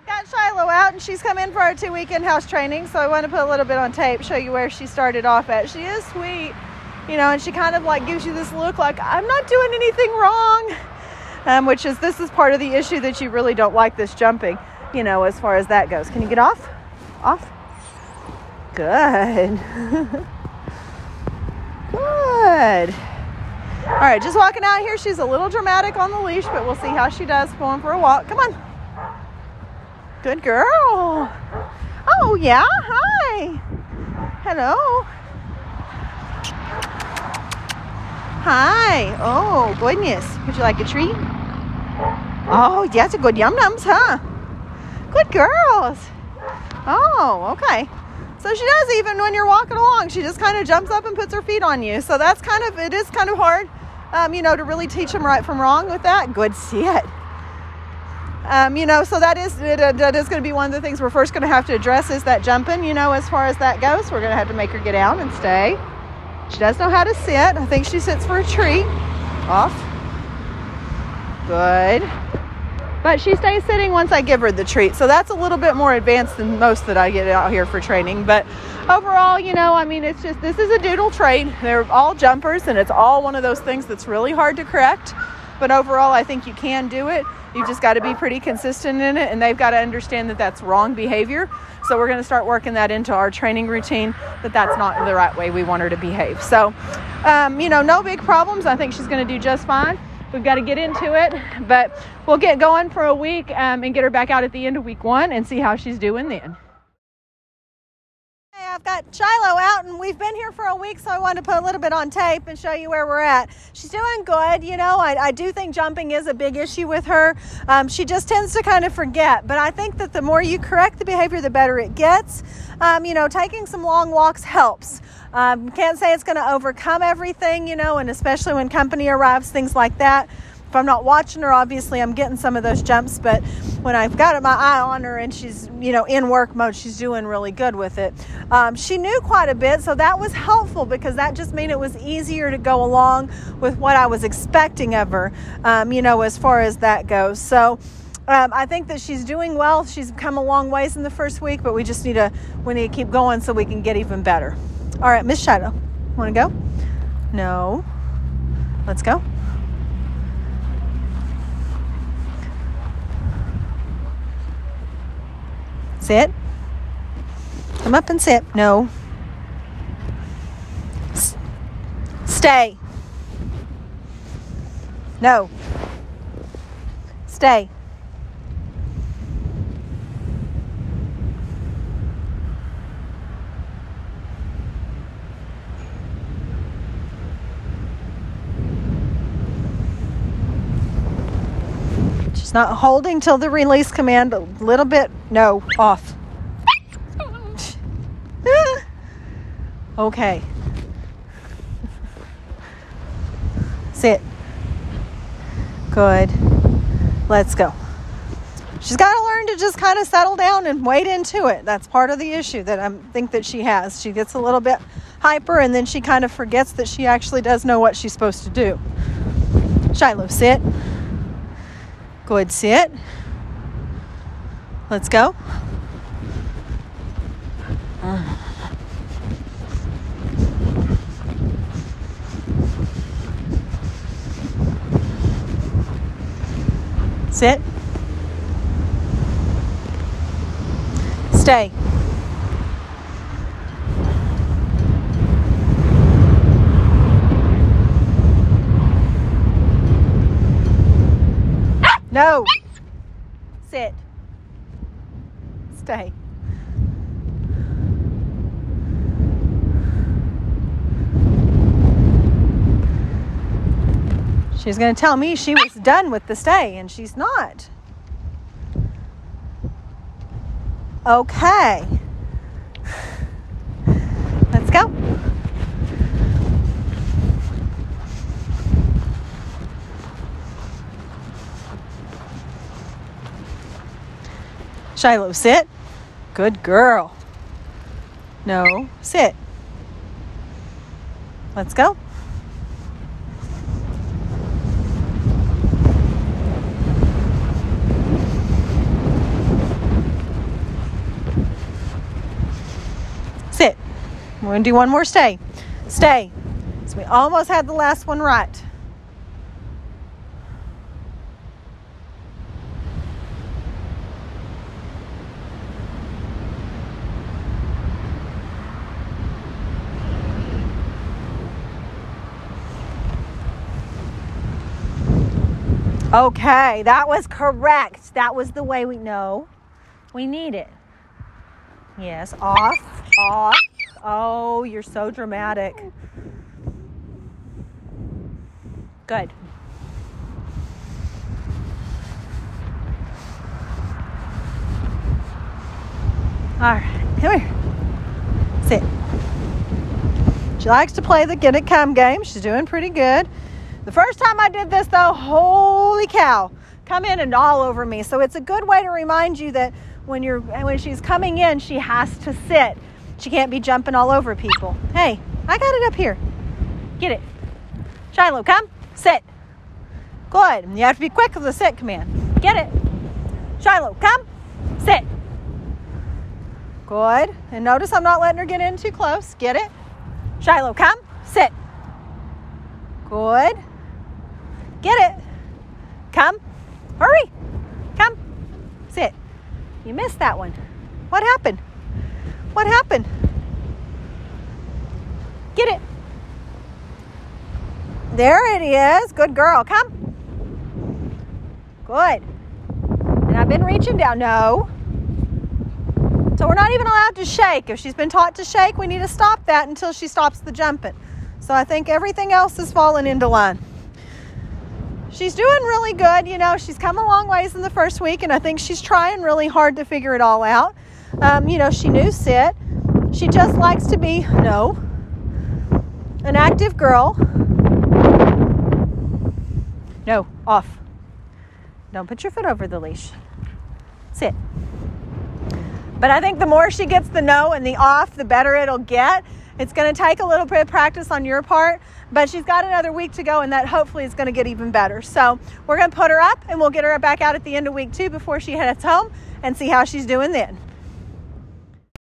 I've got Shiloh out and she's come in for our two week in house training. So I want to put a little bit on tape, show you where she started off at. She is sweet, you know, and she kind of like gives you this look like I'm not doing anything wrong, um, which is this is part of the issue that you really don't like this jumping, you know, as far as that goes. Can you get off? Off? Good. Good. All right, just walking out here. She's a little dramatic on the leash, but we'll see how she does going for a walk. Come on. Good girl. Oh, yeah. Hi. Hello. Hi. Oh, goodness. Would you like a treat? Oh, yeah, it's a good yum nums, huh? Good girls. Oh, okay. So she does even when you're walking along. She just kind of jumps up and puts her feet on you. So that's kind of, it is kind of hard, um, you know, to really teach them right from wrong with that. Good, see it. Um, you know, so that is it, uh, that is going to be one of the things we're first going to have to address is that jumping. You know, as far as that goes, we're going to have to make her get down and stay. She does know how to sit. I think she sits for a treat. Off. Good. But she stays sitting once I give her the treat. So that's a little bit more advanced than most that I get out here for training. But overall, you know, I mean, it's just this is a doodle trait. They're all jumpers, and it's all one of those things that's really hard to correct. But overall, I think you can do it. You've just got to be pretty consistent in it, and they've got to understand that that's wrong behavior. So we're going to start working that into our training routine that that's not the right way we want her to behave. So, um, you know, no big problems. I think she's going to do just fine. We've got to get into it, but we'll get going for a week um, and get her back out at the end of week one and see how she's doing then. I've got Shiloh out and we've been here for a week, so I wanted to put a little bit on tape and show you where we're at. She's doing good, you know. I, I do think jumping is a big issue with her. Um, she just tends to kind of forget, but I think that the more you correct the behavior, the better it gets. Um, you know, taking some long walks helps. Um, can't say it's going to overcome everything, you know, and especially when company arrives, things like that. If I'm not watching her, obviously I'm getting some of those jumps, but when I've got my eye on her and she's, you know, in work mode, she's doing really good with it. Um, she knew quite a bit, so that was helpful because that just made it was easier to go along with what I was expecting of her, um, you know, as far as that goes. So, um, I think that she's doing well. She's come a long ways in the first week, but we just need to we need to keep going so we can get even better. All right, Miss Shadow, want to go? No. Let's go. Sit. Come up and sit. No. S- stay. No. Stay. She's not holding till the release command, a little bit. No, off. okay. Sit. Good. Let's go. She's got to learn to just kind of settle down and wade into it. That's part of the issue that I think that she has. She gets a little bit hyper and then she kind of forgets that she actually does know what she's supposed to do. Shiloh, sit. Good, sit. Let's go. Sit. Stay. No. Sit. Stay. She's going to tell me she was done with the stay, and she's not. Okay. Shiloh, sit. Good girl. No, sit. Let's go. Sit. We're going to do one more stay. Stay. So we almost had the last one right. Okay, that was correct. That was the way we know we need it. Yes, off, off. Oh, you're so dramatic. Good. All right, come here. Sit. She likes to play the get it come game. She's doing pretty good. The first time I did this, though, holy cow, come in and all over me. So it's a good way to remind you that when you're when she's coming in, she has to sit. She can't be jumping all over people. Hey, I got it up here. Get it. Shiloh, come. Sit. Good. You have to be quick with the sit command. Get it. Shiloh, come. Sit. Good. And notice I'm not letting her get in too close. Get it. Shiloh, come. Sit. Good. Get it. Come. Hurry. Come. Sit. You missed that one. What happened? What happened? Get it. There it is. Good girl. Come. Good. And I've been reaching down. No. So we're not even allowed to shake. If she's been taught to shake, we need to stop that until she stops the jumping. So I think everything else is falling into line she's doing really good. You know, she's come a long ways in the first week, and I think she's trying really hard to figure it all out. Um, you know, she knew sit. She just likes to be, no, an active girl. No, off. Don't put your foot over the leash. Sit. But I think the more she gets the no and the off, the better it'll get. It's going to take a little bit of practice on your part, but she's got another week to go, and that hopefully is going to get even better. So we're going to put her up, and we'll get her back out at the end of week two before she heads home and see how she's doing then.